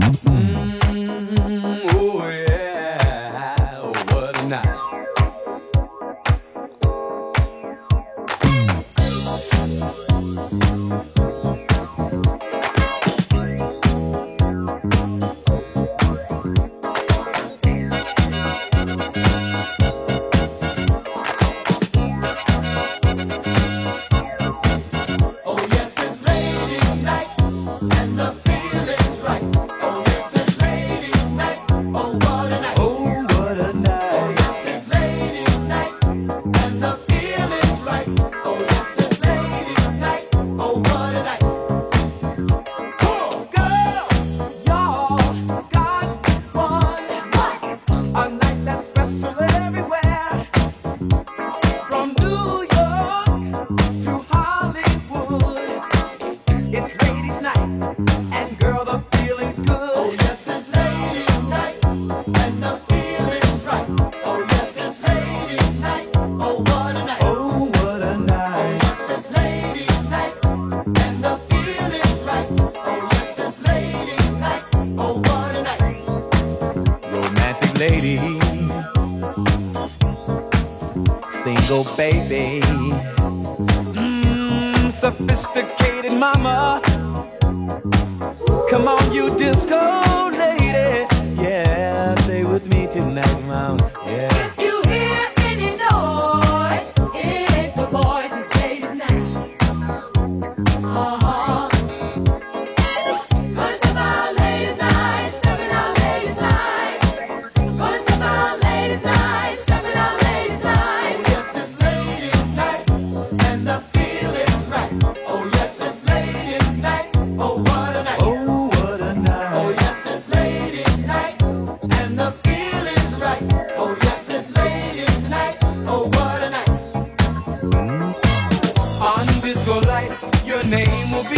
Come Mm, on, you disco lady. Yeah, stay with me tonight, mom. name will be